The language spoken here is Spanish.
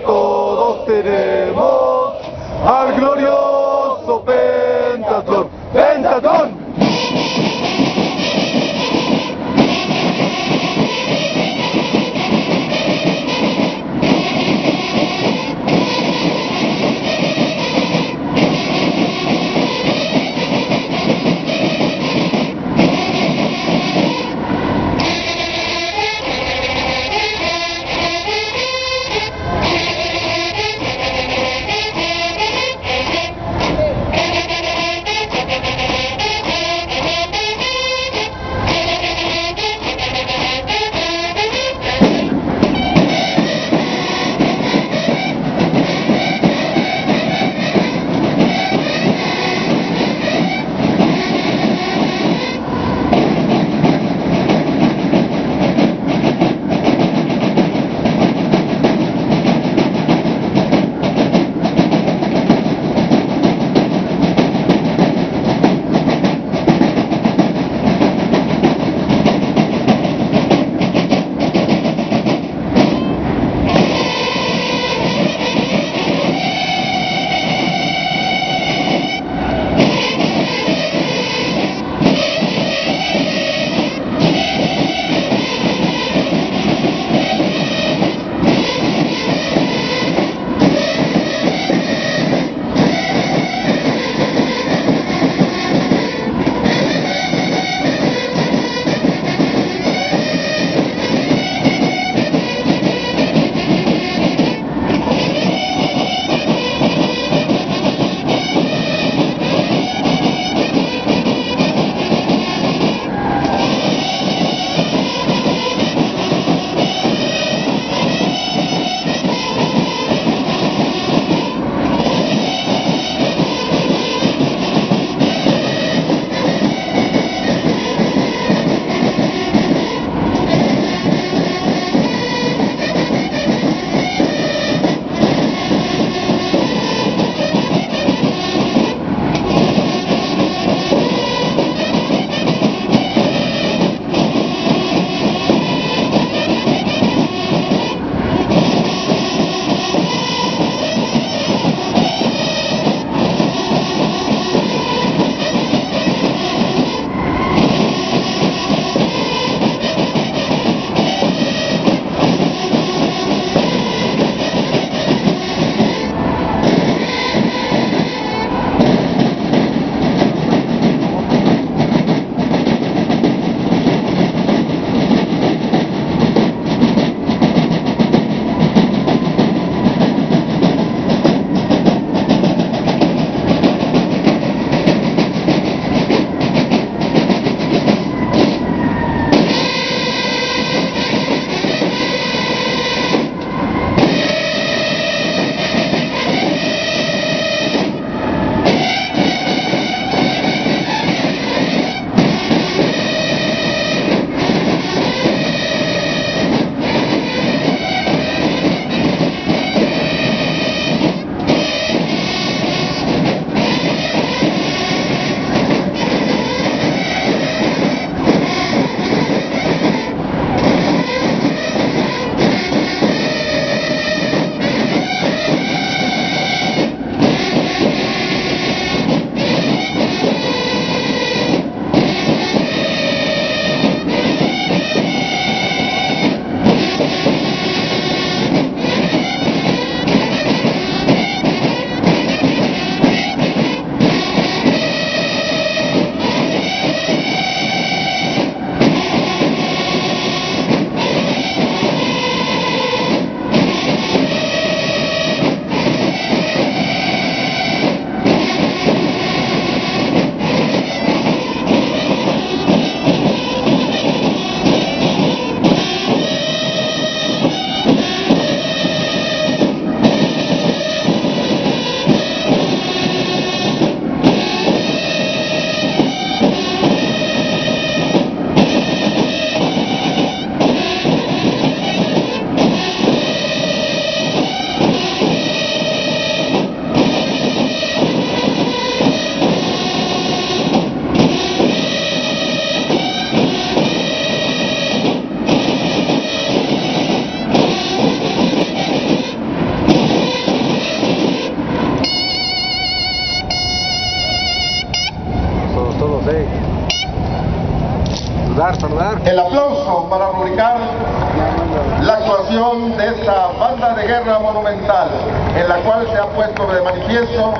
todos tenemos El aplauso para rubricar la actuación de esta banda de guerra monumental, en la cual se ha puesto de manifiesto